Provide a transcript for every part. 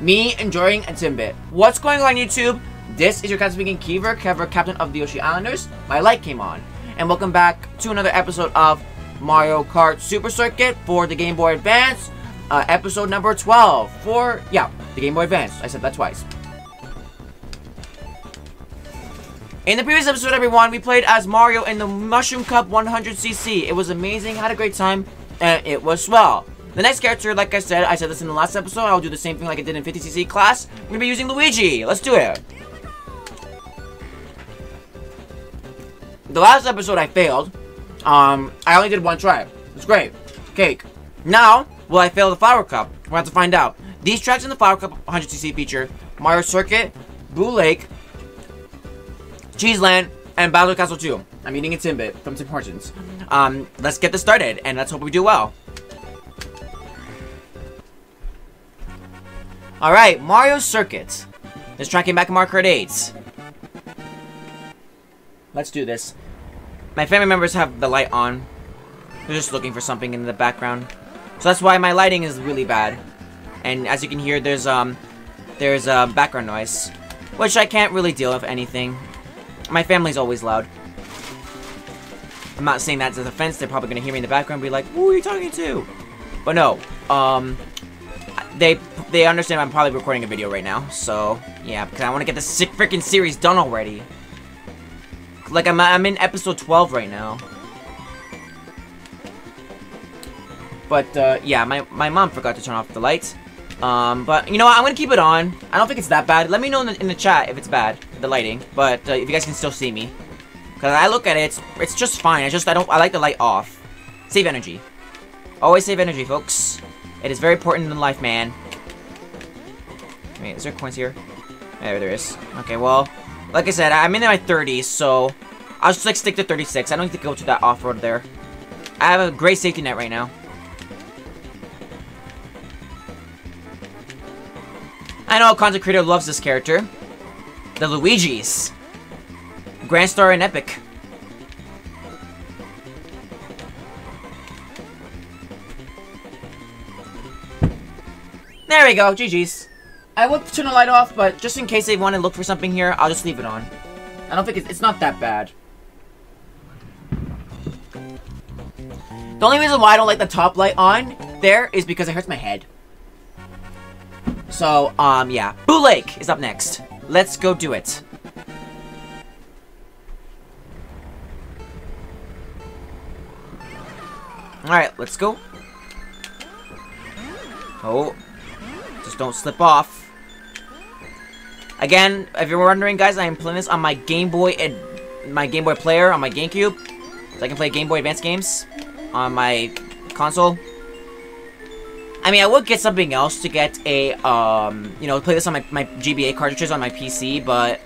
me enjoying a Timbit. What's going on YouTube? This is your captain speaking Keever, Kever, captain of the Yoshi Islanders. My light came on. And welcome back to another episode of Mario Kart Super Circuit for the Game Boy Advance. Uh, episode number 12 for, yeah, the Game Boy Advance. I said that twice. In the previous episode, everyone, we played as Mario in the Mushroom Cup 100cc. It was amazing, had a great time, and it was swell. The next character, like I said, I said this in the last episode, I'll do the same thing like I did in 50cc class. I'm gonna be using Luigi. Let's do it. The last episode I failed. Um, I only did one try. It's great. Cake. Now, will I fail the Flower Cup? We'll have to find out. These tracks in the Flower Cup 100cc feature Mario Circuit, Boo Lake, Cheese Land, and Bowser Castle 2. I'm eating a Timbit from Tim Hortons. Um, let's get this started, and let's hope we do well. Alright, Mario Circuit. This track came back in Mario Kart 8. Let's do this. My family members have the light on. They're just looking for something in the background. So that's why my lighting is really bad. And as you can hear, there's um, there's uh, background noise, which I can't really deal with anything. My family's always loud. I'm not saying that as a defense. They're probably gonna hear me in the background and be like, "Who are you talking to?" But no, um, they they understand I'm probably recording a video right now. So yeah, because I want to get this sick freaking series done already. Like I'm I'm in episode 12 right now. But uh, yeah, my my mom forgot to turn off the lights. Um, but you know what? I'm gonna keep it on. I don't think it's that bad. Let me know in the, in the chat if it's bad, the lighting. But uh, if you guys can still see me, because I look at it, it's it's just fine. I just I don't I like the light off. Save energy. Always save energy, folks. It is very important in life, man. Wait, is there coins here? There, there is. Okay, well, like I said, I'm in my 30s, so I'll just like stick to 36. I don't need to go to that off-road there. I have a great safety net right now. I know content creator loves this character. The Luigi's. Grand Star and Epic. There we go, GG's. I would turn the light off, but just in case they want to look for something here, I'll just leave it on. I don't think it's, it's not that bad. The only reason why I don't like the top light on there is because it hurts my head. So, um, yeah. Boo Lake is up next. Let's go do it. Alright, let's go. Oh. Don't slip off. Again, if you're wondering, guys, I am playing this on my Game Boy and my Game Boy player on my GameCube. So I can play Game Boy Advance games on my console. I mean, I would get something else to get a, um, you know, play this on my, my GBA cartridges on my PC, but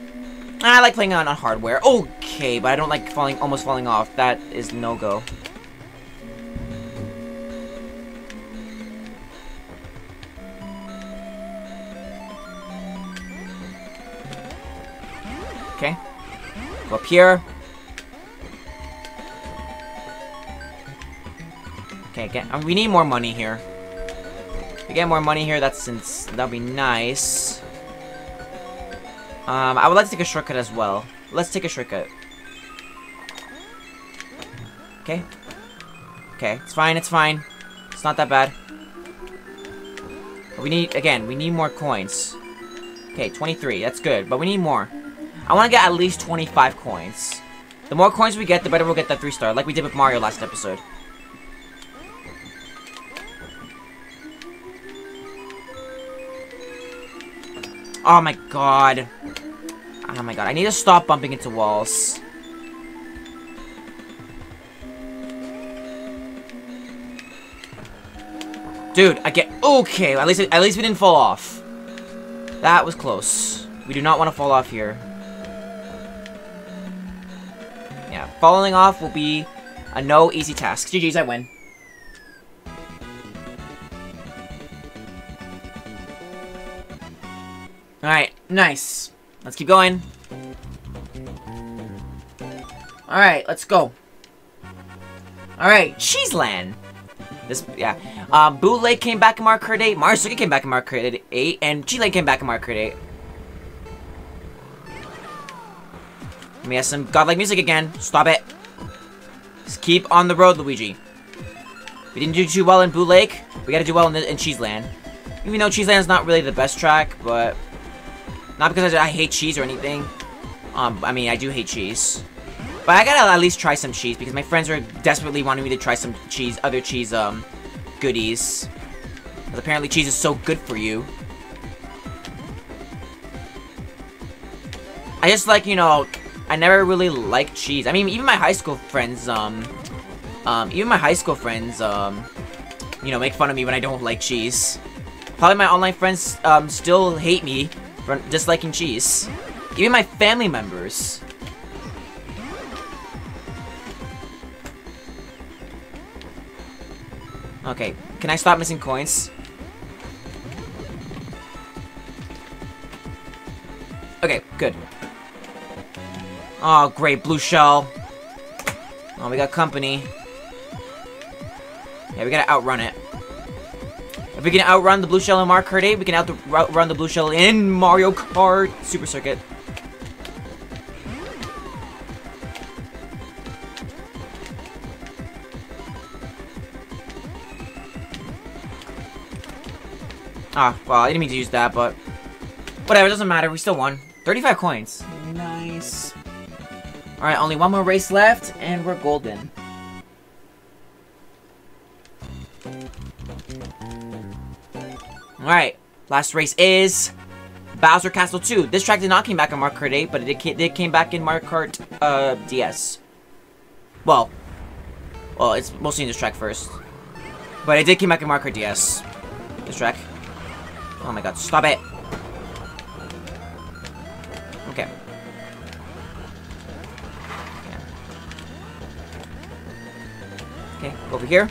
I like playing on, on hardware. Okay, but I don't like falling, almost falling off. That is no-go. Go up here. Okay, get, um, we need more money here. If we get more money here, that's since that'll be nice. Um, I would like to take a shortcut as well. Let's take a shortcut. Okay. Okay, it's fine, it's fine. It's not that bad. We need, again, we need more coins. Okay, 23, that's good, but we need more. I want to get at least 25 coins. The more coins we get, the better we'll get that 3 star, like we did with Mario last episode. Oh my god. Oh my god, I need to stop bumping into walls. Dude, I get okay. At least at least we didn't fall off. That was close. We do not want to fall off here. Falling off will be a no easy task. GG's, I win. Alright, nice. Let's keep going. Alright, let's go. Alright, Cheeseland. This, yeah. Um, Boo Lake came back in Mario Kart 8. Mario Circuit came back in Mario Kart 8. And Chile came back in Mario Kart 8. Let me have some godlike music again. Stop it. Just keep on the road, Luigi. We didn't do too well in Boo Lake. We gotta do well in, the, in Cheese Land. Even though Cheese Land is not really the best track, but... Not because I, I hate cheese or anything. Um, I mean, I do hate cheese. But I gotta at least try some cheese because my friends are desperately wanting me to try some cheese, other cheese, um, goodies. Because apparently cheese is so good for you. I just like, you know, I never really liked cheese. I mean, even my high school friends, um, um, even my high school friends, um, you know, make fun of me when I don't like cheese. Probably my online friends, um, still hate me for disliking cheese. Even my family members. Okay, can I stop missing coins? Okay, good. Oh, great, blue shell. Oh, we got company. Yeah, we gotta outrun it. If we can outrun the blue shell in Mario Kart 8, we can outrun the blue shell in Mario Kart Super Circuit. Ah, well, I didn't mean to use that, but... Whatever, doesn't matter. We still won. 35 coins. Nice. Alright, only one more race left, and we're golden. Alright, last race is... Bowser Castle 2. This track did not come back in Mario Kart 8, but it did, it came back in Mario Kart uh, DS. Well, well, it's mostly in this track first. But it did came back in Mario Kart DS. This track. Oh my god, stop it! Okay, over here.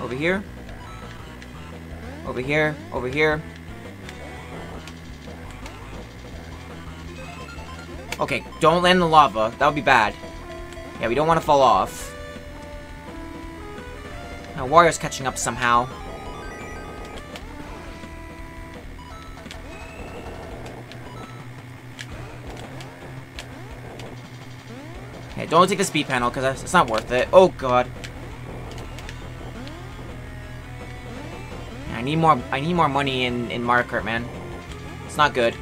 Over here. Over here. Over here. Okay, don't land in the lava. That would be bad. Yeah, we don't want to fall off. Now, Wario's catching up somehow. Okay, don't take the speed panel, because it's not worth it. Oh, God. Need more, I need more money in, in Mario Kart, man. It's not good.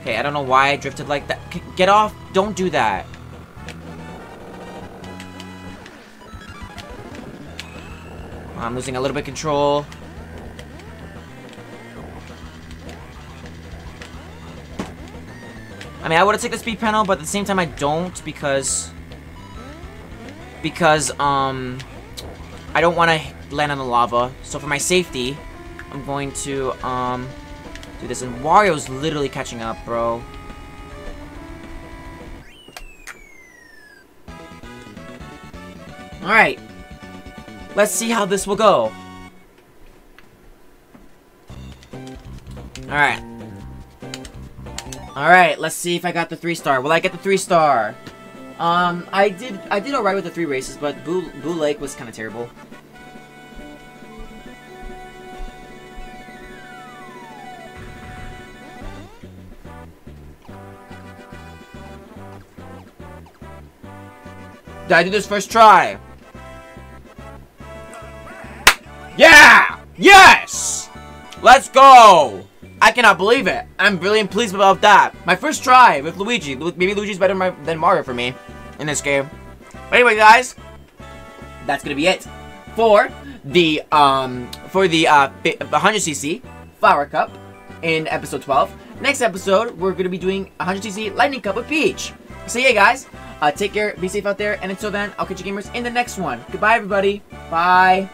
Okay, I don't know why I drifted like that. Get off! Don't do that! I'm losing a little bit of control. I mean, I would have taken the speed panel, but at the same time I don't because... Because, um... I don't want to land on the lava. So for my safety, I'm going to, um... Do this. And Wario's literally catching up, bro. Alright. Let's see how this will go. Alright. Alright, let's see if I got the three star. Will I get the three star? Um, I did I did alright with the three races, but Boo, Boo Lake was kind of terrible. Did I do this first try? Yeah! Yes! Let's go! I cannot believe it. I'm really pleased about that. My first try with Luigi. Maybe Luigi's better than Mario for me in this game. But anyway, guys, that's gonna be it for the um for the uh 100cc Flower Cup in episode 12. Next episode, we're gonna be doing 100cc Lightning Cup with Peach. So yeah, guys, uh, take care, be safe out there, and until then, I'll catch you gamers in the next one. Goodbye, everybody. Bye.